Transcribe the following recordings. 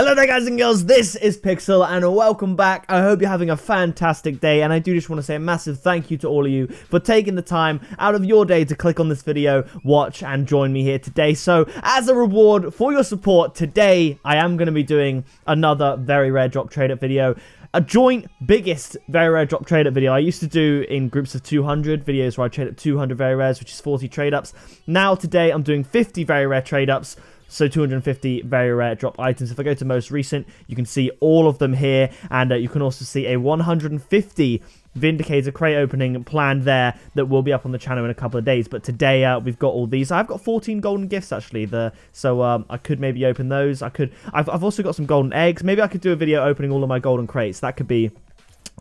Hello there guys and girls, this is Pixel and welcome back. I hope you're having a fantastic day and I do just want to say a massive thank you to all of you for taking the time out of your day to click on this video, watch and join me here today. So as a reward for your support, today I am going to be doing another very rare drop trade up video a joint biggest very rare drop trade up video. I used to do in groups of 200 videos where I trade up 200 very rares, which is 40 trade ups. Now today I'm doing 50 very rare trade ups so 250 very rare drop items. If I go to most recent, you can see all of them here, and uh, you can also see a 150 Vindicator crate opening planned there that will be up on the channel in a couple of days. But today uh, we've got all these. I've got 14 golden gifts actually. The so um, I could maybe open those. I could. I've, I've also got some golden eggs. Maybe I could do a video opening all of my golden crates. That could be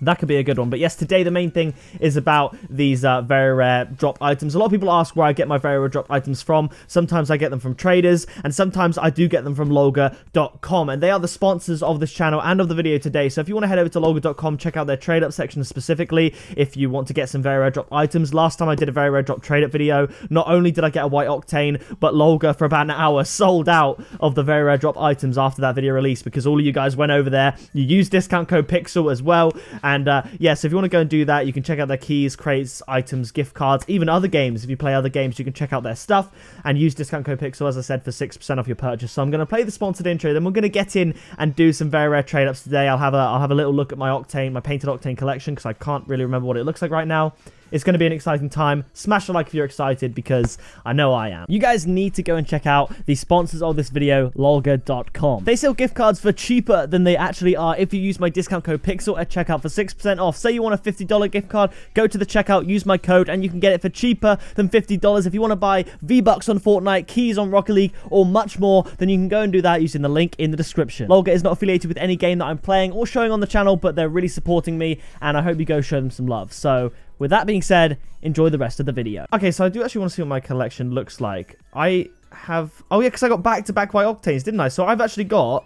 that could be a good one. But yes, today the main thing is about these uh, very rare drop items. A lot of people ask where I get my very rare drop items from. Sometimes I get them from traders, and sometimes I do get them from Lolga.com. And they are the sponsors of this channel and of the video today. So if you want to head over to Lolga.com, check out their trade up section specifically if you want to get some very rare drop items. Last time I did a very rare drop trade up video, not only did I get a white octane, but Lolga for about an hour sold out of the very rare drop items after that video release because all of you guys went over there. You used discount code PIXEL as well. And uh, yes, yeah, so if you want to go and do that, you can check out their keys, crates, items, gift cards, even other games. If you play other games, you can check out their stuff and use discount code Pixel, as I said, for 6% off your purchase. So I'm going to play the sponsored intro, then we're going to get in and do some very rare trade ups today. I'll have a, I'll have a little look at my Octane, my painted Octane collection, because I can't really remember what it looks like right now. It's going to be an exciting time. Smash a like if you're excited because I know I am. You guys need to go and check out the sponsors of this video, lolga.com. They sell gift cards for cheaper than they actually are if you use my discount code PIXEL at checkout for 6% off. Say you want a $50 gift card, go to the checkout, use my code, and you can get it for cheaper than $50. If you want to buy V-Bucks on Fortnite, keys on Rocket League, or much more, then you can go and do that using the link in the description. Lolga is not affiliated with any game that I'm playing or showing on the channel, but they're really supporting me, and I hope you go show them some love. So with that being said, enjoy the rest of the video. Okay, so I do actually want to see what my collection looks like. I have... Oh, yeah, because I got back-to-back -back white octanes, didn't I? So I've actually got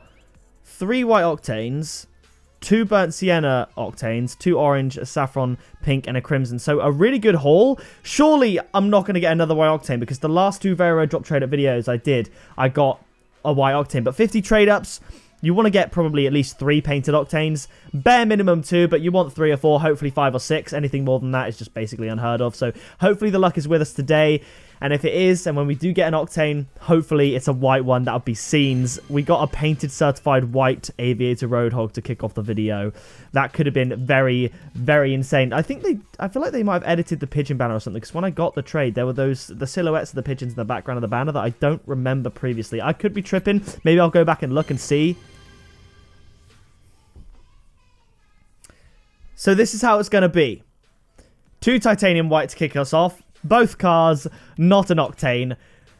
three white octanes, two burnt sienna octanes, two orange, a saffron, pink, and a crimson. So a really good haul. Surely I'm not going to get another white octane because the last two very rare drop trade up videos I did, I got a white octane. But 50 trade ups, you want to get probably at least three painted octanes. Bare minimum two, but you want three or four, hopefully five or six. Anything more than that is just basically unheard of. So hopefully the luck is with us today. And if it is, and when we do get an Octane, hopefully it's a white one. That'll be scenes. We got a painted certified white Aviator Roadhog to kick off the video. That could have been very, very insane. I think they, I feel like they might have edited the pigeon banner or something. Because when I got the trade, there were those, the silhouettes of the pigeons in the background of the banner that I don't remember previously. I could be tripping. Maybe I'll go back and look and see. So this is how it's going to be. Two titanium white to kick us off. Both cars, not an octane.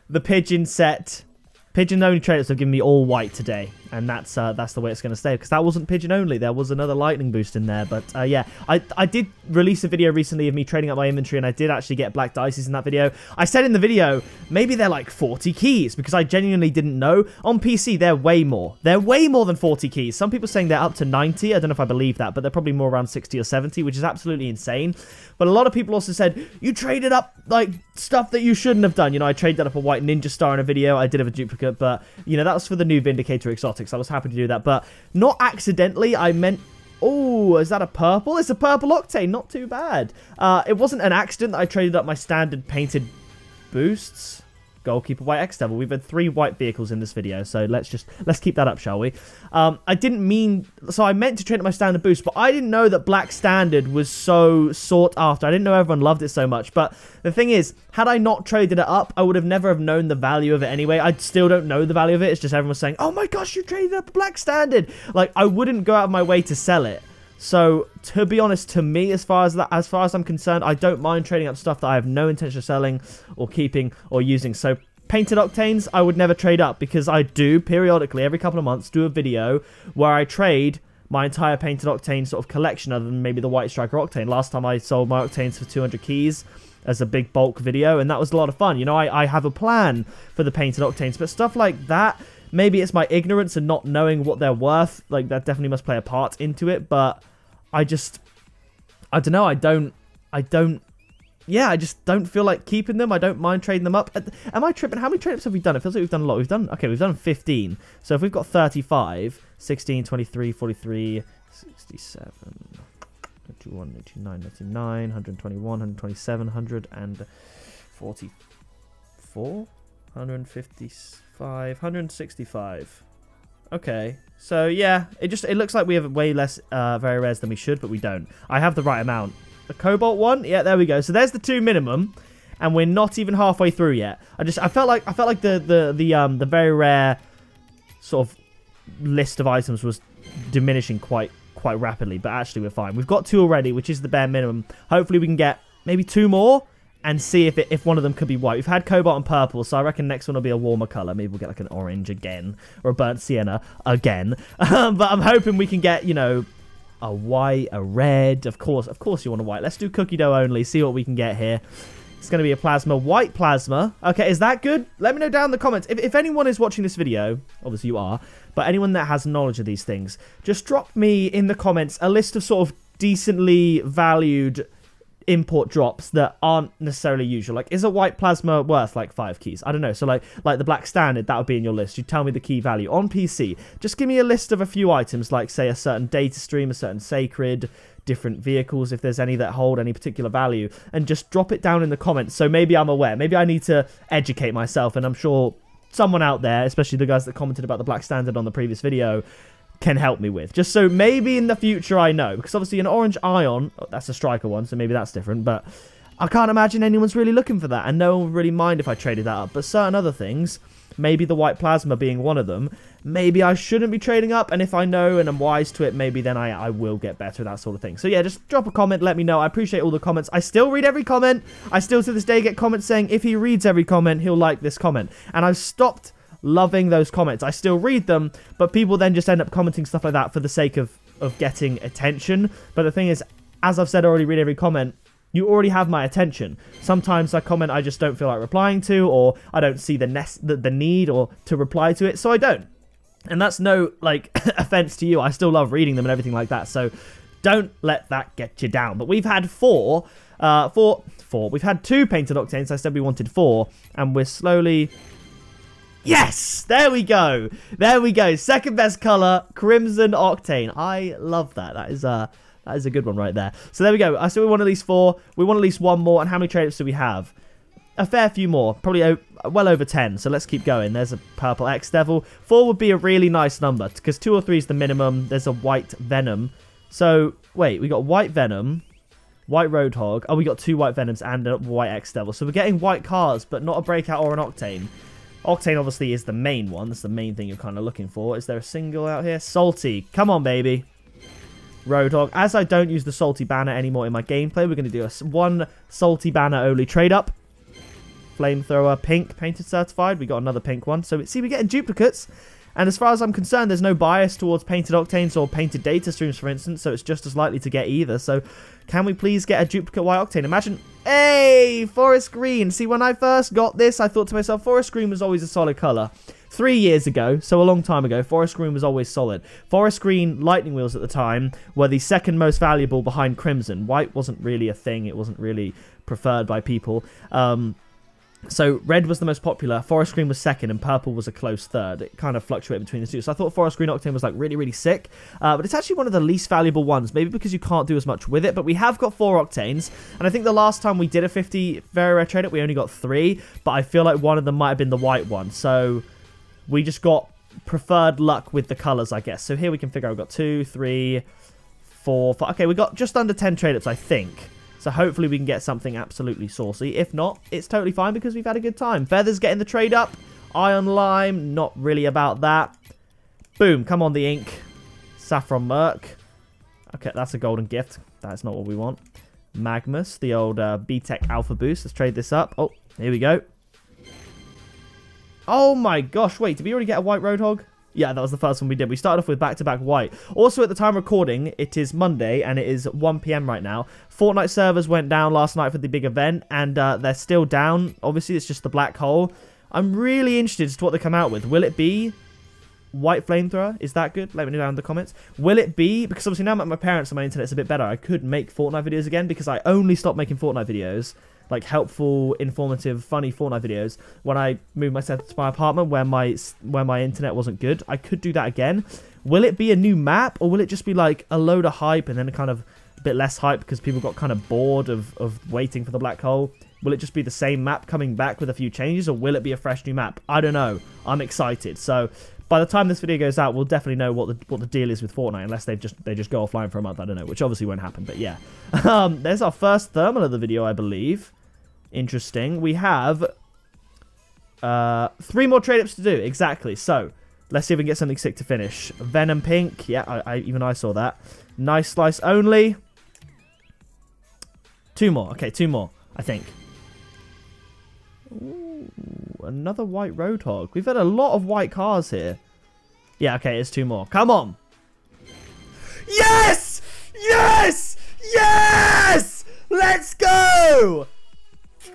The pigeon set. Pigeon only traders have given me all white today and that's uh, that's the way it's going to stay because that wasn't pigeon only there was another lightning boost in there but uh, yeah. I, I did release a video recently of me trading up my inventory and I did actually get black dices in that video. I said in the video maybe they're like 40 keys because I genuinely didn't know. On PC they're way more. They're way more than 40 keys. Some people saying they're up to 90 I don't know if I believe that but they're probably more around 60 or 70 which is absolutely insane. But a lot of people also said you traded up like stuff that you shouldn't have done. You know I traded up a white ninja star in a video. I did have a duplicate but you know that was for the new vindicator exotic I was happy to do that. But not accidentally, I meant... Oh, is that a purple? It's a purple Octane. Not too bad. Uh, it wasn't an accident that I traded up my standard painted boosts. Goalkeeper White X Devil. We've had three white vehicles in this video, so let's just let's keep that up, shall we? Um, I didn't mean so I meant to trade up my standard boost, but I didn't know that Black Standard was so sought after. I didn't know everyone loved it so much. But the thing is, had I not traded it up, I would have never have known the value of it anyway. I still don't know the value of it. It's just everyone was saying, "Oh my gosh, you traded up Black Standard!" Like I wouldn't go out of my way to sell it. So to be honest, to me, as far as that, as far as I'm concerned, I don't mind trading up stuff that I have no intention of selling or keeping or using. So painted octanes, I would never trade up because I do periodically, every couple of months, do a video where I trade my entire painted octane sort of collection other than maybe the white striker octane. Last time I sold my octanes for 200 keys as a big bulk video and that was a lot of fun. You know, I, I have a plan for the painted octanes, but stuff like that, maybe it's my ignorance and not knowing what they're worth. Like that definitely must play a part into it, but I just, I don't know. I don't, I don't yeah, I just don't feel like keeping them. I don't mind trading them up. Am I tripping? How many trade-ups have we done? It feels like we've done a lot. We've done, okay, we've done 15. So if we've got 35, 16, 23, 43, 67, 91, 89, 99, 121, 127, 144, 155, 165. Okay, so yeah, it just it looks like we have way less uh, very rares than we should, but we don't. I have the right amount. A cobalt one, yeah, there we go. So there's the two minimum, and we're not even halfway through yet. I just I felt like I felt like the the the um the very rare sort of list of items was diminishing quite quite rapidly, but actually we're fine. We've got two already, which is the bare minimum. Hopefully we can get maybe two more, and see if it, if one of them could be white. We've had cobalt and purple, so I reckon next one will be a warmer color. Maybe we'll get like an orange again or a burnt sienna again. but I'm hoping we can get you know a white, a red. Of course, of course you want a white. Let's do cookie dough only. See what we can get here. It's going to be a plasma. White plasma. Okay, is that good? Let me know down in the comments. If, if anyone is watching this video, obviously you are, but anyone that has knowledge of these things, just drop me in the comments a list of sort of decently valued import drops that aren't necessarily usual. Like, is a white plasma worth like five keys? I don't know. So like like the black standard, that would be in your list. You tell me the key value on PC. Just give me a list of a few items, like say a certain data stream, a certain sacred, different vehicles, if there's any that hold any particular value, and just drop it down in the comments. So maybe I'm aware. Maybe I need to educate myself, and I'm sure someone out there, especially the guys that commented about the black standard on the previous video, can help me with. Just so maybe in the future I know. Because obviously an orange ion, oh, that's a striker one, so maybe that's different. But I can't imagine anyone's really looking for that. And no one would really mind if I traded that up. But certain other things, maybe the white plasma being one of them, maybe I shouldn't be trading up. And if I know and I'm wise to it, maybe then I, I will get better, that sort of thing. So yeah, just drop a comment, let me know. I appreciate all the comments. I still read every comment. I still to this day get comments saying if he reads every comment, he'll like this comment. And I've stopped loving those comments. I still read them, but people then just end up commenting stuff like that for the sake of, of getting attention. But the thing is, as I've said I already, read every comment. You already have my attention. Sometimes I comment I just don't feel like replying to, or I don't see the, the, the need or to reply to it, so I don't. And that's no like offense to you. I still love reading them and everything like that. So don't let that get you down. But we've had four, uh, four, four. We've had two painted octanes. I said we wanted four, and we're slowly Yes! There we go. There we go. Second best color, Crimson Octane. I love that. That is a uh, that is a good one right there. So there we go. I said we want at least four. We want at least one more. And how many trade-ups do we have? A fair few more. Probably well over 10. So let's keep going. There's a purple X-Devil. Four would be a really nice number. Because two or three is the minimum. There's a white Venom. So, wait. We got white Venom. White Roadhog. Oh, we got two white Venoms and a white X-Devil. So we're getting white cars, but not a Breakout or an Octane. Octane obviously is the main one. That's the main thing you're kind of looking for. Is there a single out here? Salty. Come on, baby. Roadhog. As I don't use the Salty banner anymore in my gameplay, we're going to do a one Salty banner only trade up. Flamethrower pink painted certified. We got another pink one. So see, we're getting duplicates. And as far as I'm concerned, there's no bias towards painted octanes or painted data streams, for instance, so it's just as likely to get either. So can we please get a duplicate white octane? Imagine, hey, forest green. See, when I first got this, I thought to myself, forest green was always a solid colour. Three years ago, so a long time ago, forest green was always solid. Forest green lightning wheels at the time were the second most valuable behind crimson. White wasn't really a thing. It wasn't really preferred by people. Um, so red was the most popular, forest green was second, and purple was a close third. It kind of fluctuated between the two. So I thought forest green octane was like really, really sick. Uh, but it's actually one of the least valuable ones, maybe because you can't do as much with it. But we have got four octanes, and I think the last time we did a 50 very rare trade, we only got three. But I feel like one of them might have been the white one. So we just got preferred luck with the colors, I guess. So here we can figure out we've got two, three, four, five. Okay, we got just under 10 trade-ups, I think. So hopefully we can get something absolutely saucy. If not, it's totally fine because we've had a good time. Feathers getting the trade up. Iron Lime, not really about that. Boom, come on the ink. Saffron Merc. Okay, that's a golden gift. That's not what we want. Magmus, the old uh, BTEC Alpha Boost. Let's trade this up. Oh, here we go. Oh my gosh, wait, did we already get a white Roadhog? Yeah, that was the first one we did. We started off with back-to-back -back white. Also, at the time recording, it is Monday, and it is 1pm right now. Fortnite servers went down last night for the big event, and uh, they're still down. Obviously, it's just the black hole. I'm really interested as to what they come out with. Will it be white flamethrower? Is that good? Let me know down in the comments. Will it be, because obviously now my parents and my internet's a bit better, I could make Fortnite videos again, because I only stopped making Fortnite videos like helpful, informative, funny Fortnite videos when I moved myself to my apartment where my where my internet wasn't good. I could do that again. Will it be a new map or will it just be like a load of hype and then a kind of a bit less hype because people got kind of bored of, of waiting for the black hole? Will it just be the same map coming back with a few changes or will it be a fresh new map? I don't know. I'm excited. So by the time this video goes out, we'll definitely know what the what the deal is with Fortnite, unless they just they just go offline for a month. I don't know, which obviously won't happen. But yeah, um, there's our first thermal of the video, I believe. Interesting. We have uh, three more trade ups to do exactly. So let's see if we can get something sick to finish. Venom pink, yeah, I, I even I saw that. Nice slice only. Two more. Okay, two more. I think. Ooh, another white Roadhog. We've had a lot of white cars here. Yeah, okay, it's two more. Come on. Yes! Yes! Yes! Let's go!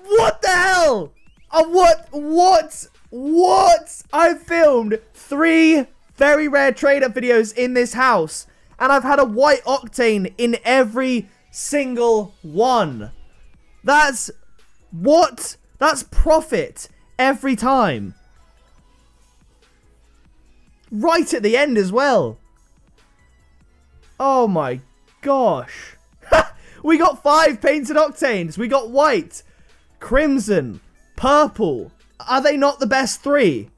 What the hell? Uh, what? What? What? I filmed three very rare trade-up videos in this house. And I've had a white octane in every single one. That's... What? That's profit every time. Right at the end as well. Oh my gosh. we got five painted octanes. We got white, crimson, purple. Are they not the best three?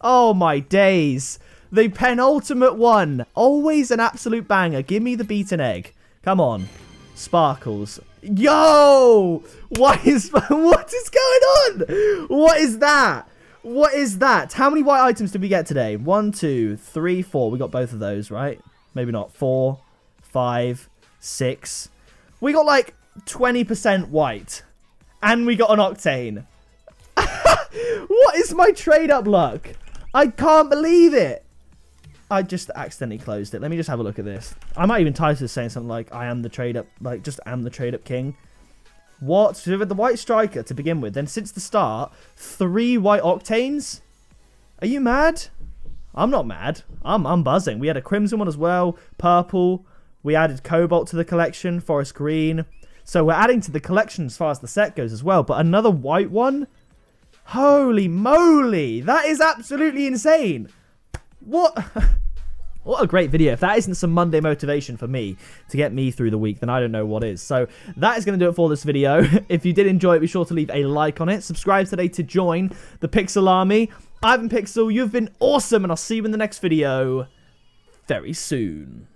Oh my days. The penultimate one. Always an absolute banger. Give me the beaten egg. Come on. Sparkles. Yo! What is what is going on? What is that? What is that? How many white items did we get today? One, two, three, four. We got both of those, right? Maybe not. Four, five, six. We got like 20% white. And we got an octane. what is my trade up luck? I can't believe it. I just accidentally closed it. Let me just have a look at this. I might even title this saying something like, I am the trade up, like, just am the trade up king. What? So the white striker to begin with, then since the start, three white octanes? Are you mad? I'm not mad. I'm, I'm buzzing. We had a crimson one as well, purple. We added cobalt to the collection, forest green. So we're adding to the collection as far as the set goes as well. But another white one? Holy moly! That is absolutely insane. What? What a great video. If that isn't some Monday motivation for me to get me through the week, then I don't know what is. So that is going to do it for this video. if you did enjoy it, be sure to leave a like on it. Subscribe today to join the Pixel Army. I've been Pixel. You've been awesome, and I'll see you in the next video very soon.